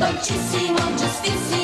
Dolcissimo, giustissimo